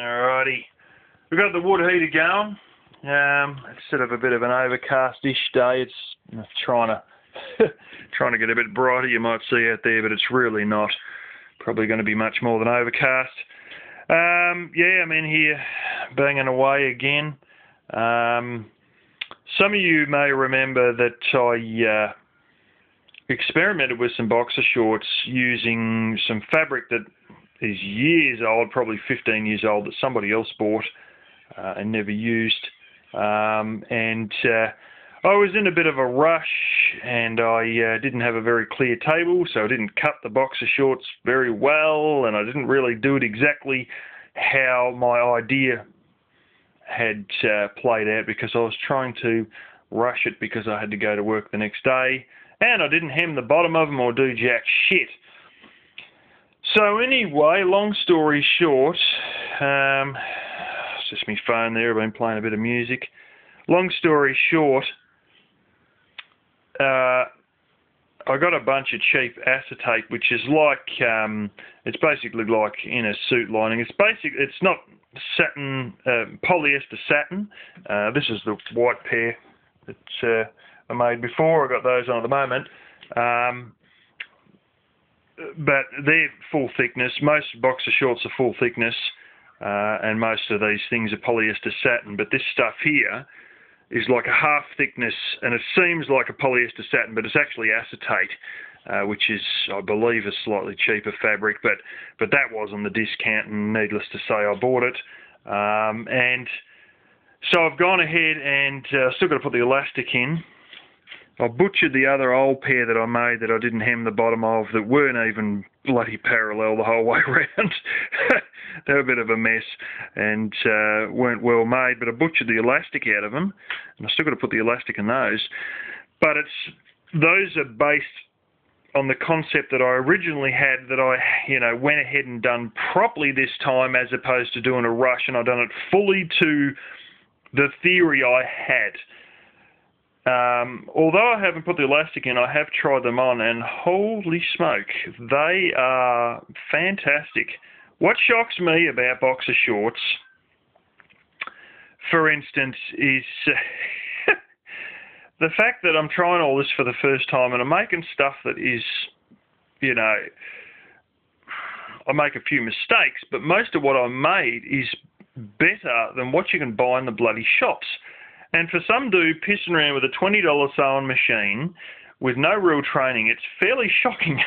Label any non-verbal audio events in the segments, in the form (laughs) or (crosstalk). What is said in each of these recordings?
Alrighty. We've got the wood heater going. Um, it's sort of a bit of an overcast-ish day. It's trying to (laughs) trying to get a bit brighter. You might see out there, but it's really not. Probably going to be much more than overcast. Um, yeah, I'm in here banging away again. Um, some of you may remember that I uh, experimented with some boxer shorts using some fabric that is years old, probably 15 years old, that somebody else bought uh, and never used. Um, and uh, I was in a bit of a rush and I uh, didn't have a very clear table, so I didn't cut the boxer shorts very well and I didn't really do it exactly how my idea had uh, played out because I was trying to rush it because I had to go to work the next day and I didn't hem the bottom of them or do jack shit. So anyway, long story short, um, it's just my phone there. I've been playing a bit of music. Long story short, uh, I got a bunch of cheap acetate, which is like um, it's basically like in a suit lining. It's basic. It's not satin, uh, polyester satin. Uh, this is the white pair that uh, I made before. I got those on at the moment. Um, but they're full thickness. Most boxer shorts are full thickness, uh, and most of these things are polyester satin. But this stuff here is like a half thickness, and it seems like a polyester satin, but it's actually acetate, uh, which is, I believe, a slightly cheaper fabric. But but that was on the discount, and needless to say, I bought it. Um, and so I've gone ahead and uh, still got to put the elastic in. I butchered the other old pair that I made that I didn't hem the bottom of that weren't even bloody parallel the whole (laughs) way around. (laughs) they were a bit of a mess and uh, weren't well made, but I butchered the elastic out of them, and I still got to put the elastic in those. But it's those are based on the concept that I originally had that I, you know, went ahead and done properly this time as opposed to doing a rush, and I've done it fully to the theory I had. Um, although I haven't put the elastic in, I have tried them on, and holy smoke, they are fantastic. What shocks me about boxer shorts, for instance, is (laughs) the fact that I'm trying all this for the first time and I'm making stuff that is, you know, I make a few mistakes, but most of what I made is better than what you can buy in the bloody shops. And for some dude pissing around with a $20 sewing machine with no real training, it's fairly (laughs) shocking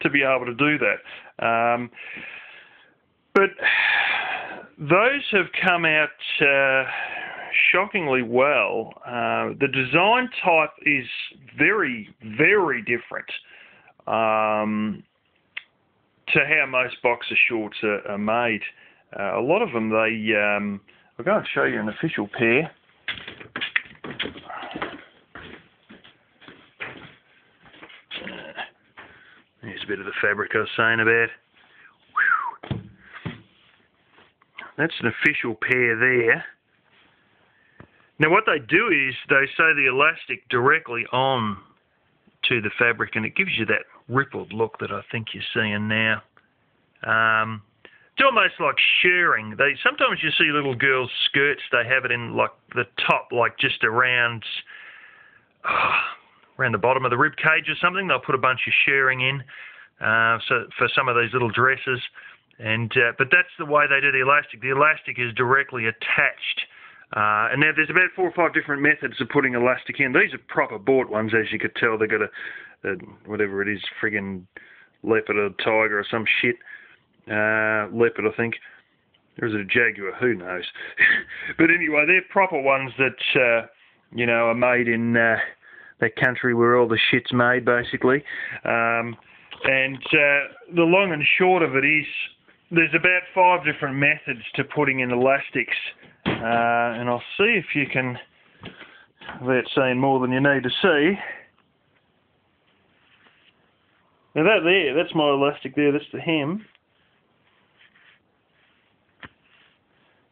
to be able to do that. Um, but those have come out uh, shockingly well. Uh, the design type is very, very different um, to how most boxer shorts are, are made. Uh, a lot of them, they. Um, I'll go and show you an official pair. A bit of the fabric I was saying about. That's an official pair there. Now what they do is they sew the elastic directly on to the fabric and it gives you that rippled look that I think you're seeing now. Um, it's almost like shearing. They sometimes you see little girls' skirts. They have it in like the top, like just around, oh, around the bottom of the rib cage or something. They'll put a bunch of shearing in. Uh, so for some of these little dresses, and uh, but that's the way they do the elastic. The elastic is directly attached. Uh, and now there's about four or five different methods of putting elastic in. These are proper bought ones, as you could tell. They've got a, a whatever it is, friggin' leopard or tiger or some shit. Uh, leopard, I think. Or is it a jaguar? Who knows? (laughs) but anyway, they're proper ones that uh, you know are made in uh, that country where all the shit's made, basically. Um, and uh, the long and short of it is there's about five different methods to putting in elastics. Uh, and I'll see if you can, without saying more than you need to see. Now that there, that's my elastic there, that's the hem.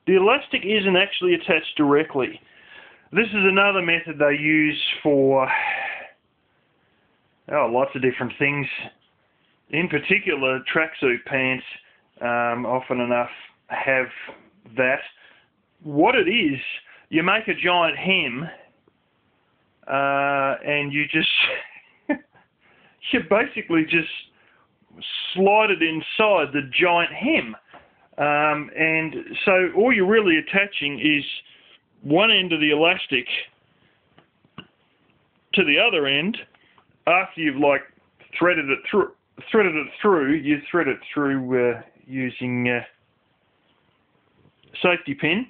The elastic isn't actually attached directly. This is another method they use for oh, lots of different things in particular, tracksuit pants um, often enough have that. What it is, you make a giant hem, uh, and you just (laughs) you basically just slide it inside the giant hem. Um, and so all you're really attaching is one end of the elastic to the other end after you've like threaded it through threaded it through you thread it through uh, using uh, safety pin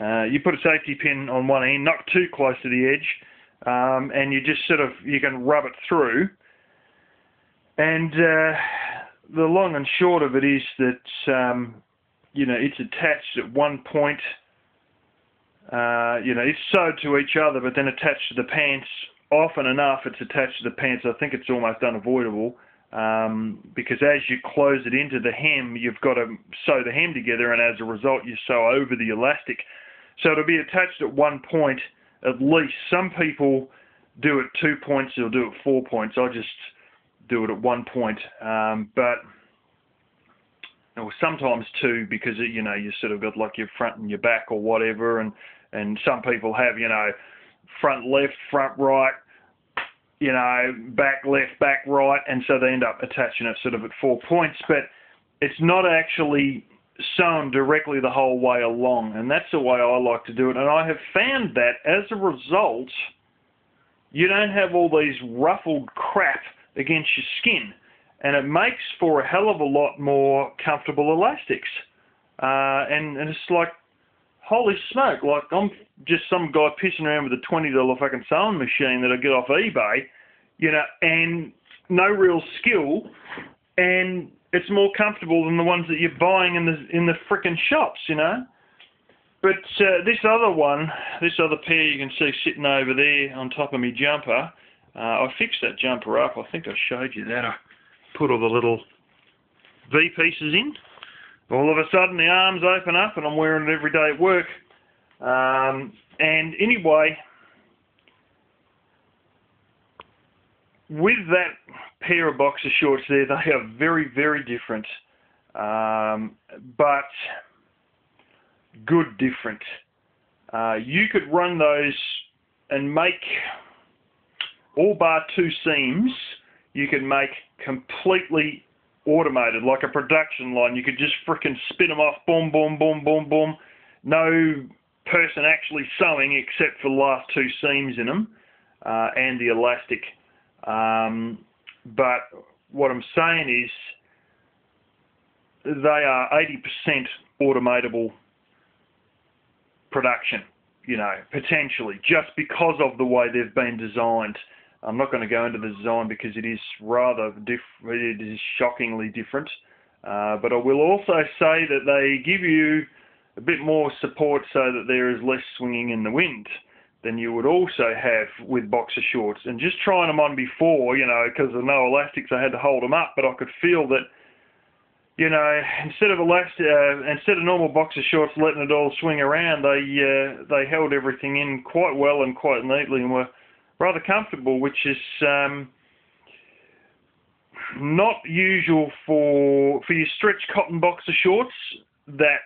uh, you put a safety pin on one end not too close to the edge um, and you just sort of you can rub it through and uh, the long and short of it is that um, you know it's attached at one point. Uh, you know, it's sewed to each other, but then attached to the pants. Often enough, it's attached to the pants. I think it's almost unavoidable um, because as you close it into the hem, you've got to sew the hem together, and as a result, you sew over the elastic. So it'll be attached at one point at least. Some people do it two points, they'll do it four points. I just do it at one point, um, but or sometimes two because you know you sort of got like your front and your back or whatever, and and some people have you know front left, front right, you know back left, back right, and so they end up attaching it sort of at four points, but it's not actually sewn directly the whole way along, and that's the way I like to do it. And I have found that as a result, you don't have all these ruffled crap against your skin, and it makes for a hell of a lot more comfortable elastics. Uh, and, and it's like, holy smoke! Like I'm just some guy pissing around with a twenty dollar fucking sewing machine that I get off eBay, you know, and no real skill, and it's more comfortable than the ones that you're buying in the in the frickin' shops, you know. But uh, this other one, this other pair you can see sitting over there on top of my jumper, uh, I fixed that jumper up. I think I showed you that. I put all the little V pieces in. All of a sudden the arms open up and I'm wearing it every day at work. Um, and anyway, with that pair of boxer shorts there, they are very, very different. Um, but good different. Uh, you could run those and make all bar two seams you can make completely automated, like a production line. You could just fricking spin them off, boom, boom, boom, boom, boom. No person actually sewing except for the last two seams in them uh, and the elastic. Um, but what I'm saying is they are 80% automatable production, you know, potentially, just because of the way they've been designed. I'm not going to go into the design because it is rather diff- it is shockingly different. Uh, but I will also say that they give you a bit more support so that there is less swinging in the wind than you would also have with boxer shorts. And just trying them on before, you know, because of no elastics, I had to hold them up, but I could feel that, you know, instead of elastic, uh, instead of normal boxer shorts letting it all swing around, they uh, they held everything in quite well and quite neatly and were rather comfortable, which is um, not usual for for your stretch cotton boxer shorts. That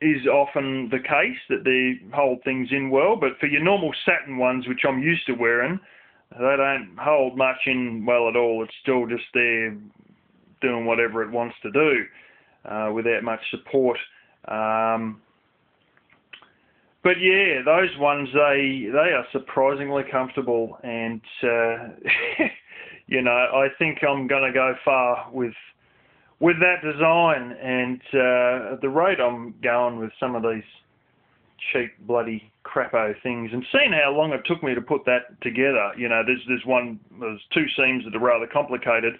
is often the case that they hold things in well, but for your normal satin ones, which I'm used to wearing, they don't hold much in well at all. It's still just there doing whatever it wants to do uh, without much support. Um, but yeah, those ones they they are surprisingly comfortable, and uh, (laughs) you know I think I'm going to go far with with that design and uh, the rate I'm going with some of these cheap bloody crapo things, and seeing how long it took me to put that together. You know, there's there's one there's two seams that are rather complicated,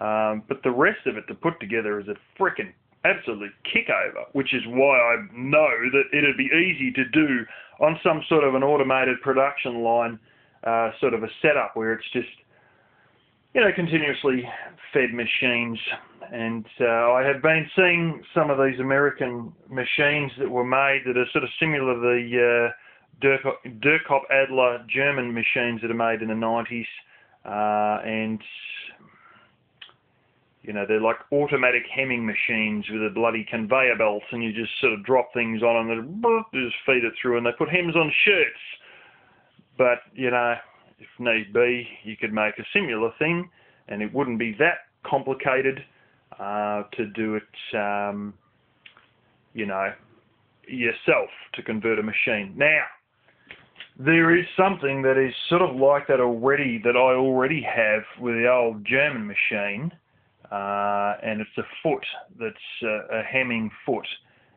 um, but the rest of it to put together is a freaking absolutely kick over, which is why I know that it'd be easy to do on some sort of an automated production line, uh, sort of a setup where it's just, you know, continuously fed machines. And uh, I have been seeing some of these American machines that were made that are sort of similar to the uh, Dürkopp Adler German machines that are made in the 90s. Uh, and You know, they're like automatic hemming machines with a bloody conveyor belt, and you just sort of drop things on them and they just feed it through, and they put hems on shirts. But you know, if need be, you could make a similar thing, and it wouldn't be that complicated uh, to do it. Um, you know, yourself to convert a machine. Now, there is something that is sort of like that already that I already have with the old German machine, uh, and it's a foot that's uh, a hemming foot,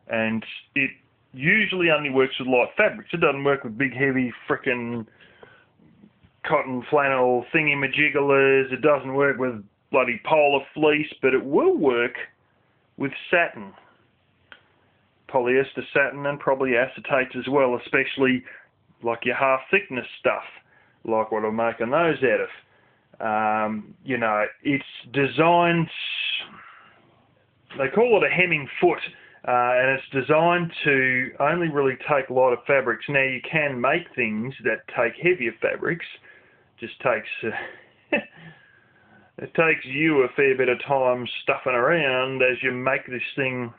and it usually only works with light fabrics. It doesn't work with big, heavy, frickin' cotton flannel thingy majigglers. It doesn't work with bloody polar fleece, but it will work with satin, polyester satin, and probably acetates as well, especially like your half thickness stuff, like what I'm making those out of. Um, you know, it's designed, they call it a hemming foot, uh, and it's designed to only really take lighter fabrics. Now, you can make things that take heavier fabrics, just takes. Uh, (laughs) it takes you a fair bit of time stuffing around as you make this thing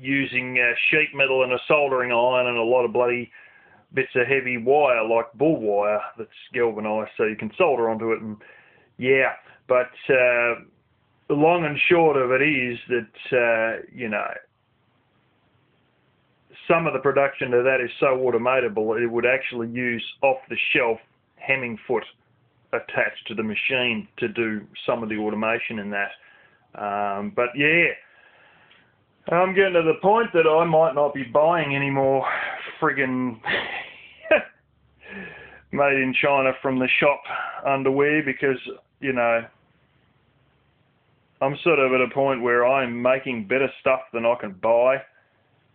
using uh, sheet metal and a soldering iron and a lot of bloody bits of heavy wire like bull wire that's galvanized so you can solder onto it and yeah. But uh, the long and short of it is that uh, you know some of the production of that is so automatable it would actually use off the shelf hemming foot attached to the machine to do some of the automation in that. Um, but yeah I'm getting to the point that I might not be buying any more friggin' (laughs) made in China from the shop underwear because, you know, I'm sort of at a point where I'm making better stuff than I can buy.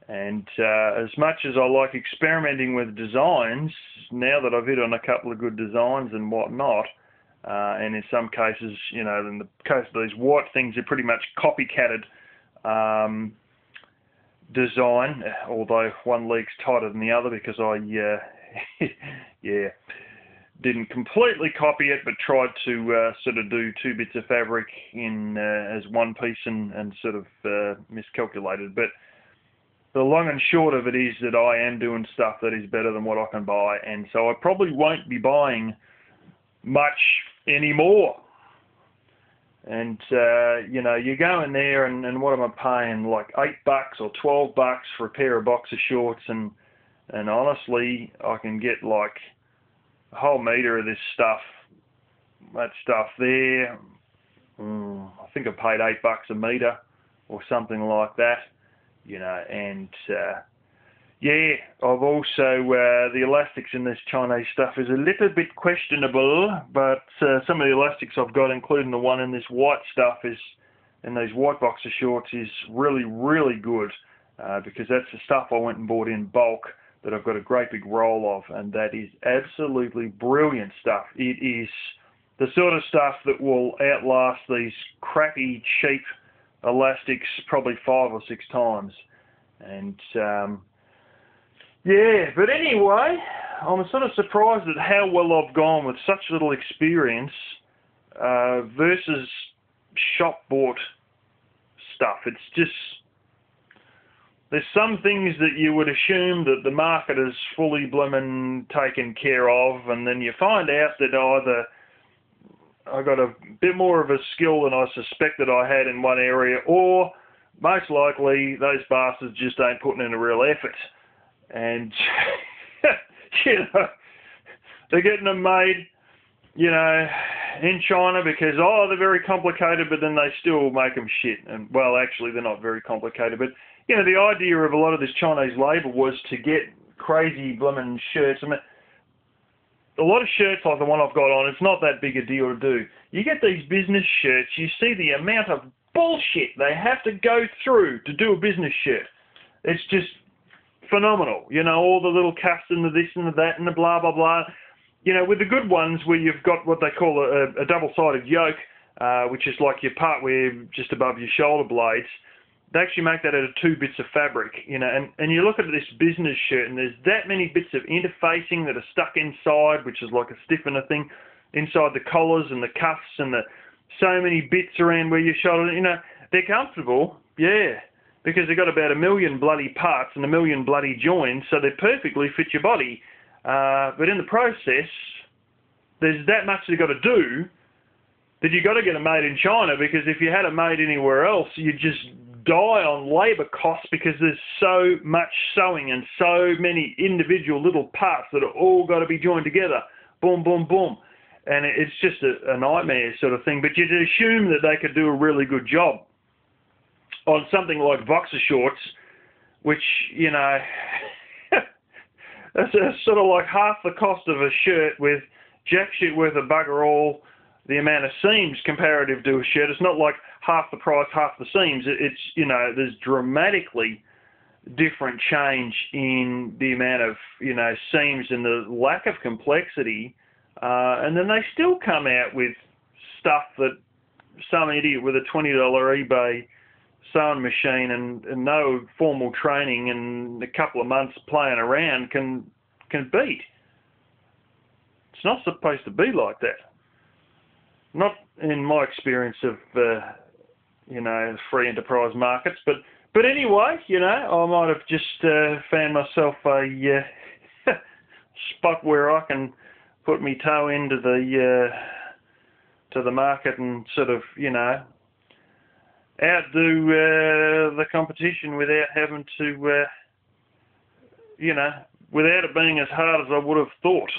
And uh, as much as I like experimenting with designs, now that I've hit on a couple of good designs and whatnot, uh, and in some cases, you know, in the case of these white things, they're pretty much copycatted um, design, although one leg's tighter than the other because I uh, (laughs) yeah, didn't completely copy it, but tried to uh, sort of do two bits of fabric in uh, as one piece and, and sort of uh, miscalculated. But the long and short of it is that I am doing stuff that is better than what I can buy, and so I probably won't be buying much anymore. And uh, you know, you go in there, and, and what am I paying? Like eight bucks or twelve bucks for a pair of boxer shorts, and and honestly, I can get like a whole meter of this stuff. That stuff there, mm, I think I paid eight bucks a meter or something like that, you know. And uh, yeah, I've also uh, the elastics in this Chinese stuff is a little bit questionable, but uh, some of the elastics I've got, including the one in this white stuff, is in these white boxer shorts, is really really good uh, because that's the stuff I went and bought in bulk that I've got a great big roll of, and that is absolutely brilliant stuff. It is the sort of stuff that will outlast these crappy, cheap elastics probably five or six times. And um, yeah, but anyway, I'm sort of surprised at how well I've gone with such little experience uh, versus shop bought stuff. It's just there's some things that you would assume that the market is fully blooming taken care of, and then you find out that either I got a bit more of a skill than I suspected I had in one area, or most likely those bastards just ain't putting in a real effort. And, (laughs) you know, they're getting them made, you know, in China because, oh, they're very complicated, but then they still make them shit. And, well, actually, they're not very complicated, but you know, the idea of a lot of this Chinese labour was to get crazy blooming shirts. I mean, a lot of shirts like the one I've got on, it's not that big a deal to do. You get these business shirts, you see the amount of bullshit they have to go through to do a business shirt. It's just phenomenal. You know, all the little cuts and the this and the that and the blah, blah, blah. You know, with the good ones where you've got what they call a, a double-sided yoke, uh, which is like your part where just above your shoulder blades, they actually make that out of two bits of fabric, you know, and, and you look at this business shirt and there's that many bits of interfacing that are stuck inside, which is like a stiffener thing, inside the collars and the cuffs and the, so many bits around where your it. You know, they're comfortable, yeah, because they've got about a million bloody parts and a million bloody joints, so they perfectly fit your body. Uh, but in the process, there's that much they've got to do that you've got to get it made in China because if you had it made anywhere else, you'd just die on labour costs because there's so much sewing and so many individual little parts that are all got to be joined together. Boom, boom, boom. And it's just a, a nightmare sort of thing. But you'd assume that they could do a really good job on something like boxer shorts, which, you know, (laughs) that's sort of like half the cost of a shirt with jack shit worth of bugger all the amount of seams comparative to a shirt. It's not like half the price, half the seams. It's, you know, there's dramatically different change in the amount of, you know, seams and the lack of complexity. Uh, and then they still come out with stuff that some idiot with a $20 eBay sewing machine and, and no formal training and a couple of months playing around can can beat. It's not supposed to be like that. Not in my experience of uh, you know free enterprise markets, but but anyway, you know I might have just uh, found myself a uh, (laughs) spot where I can put my toe into the uh, to the market and sort of you know outdo uh, the competition without having to, uh, you know, without it being as hard as I would have thought.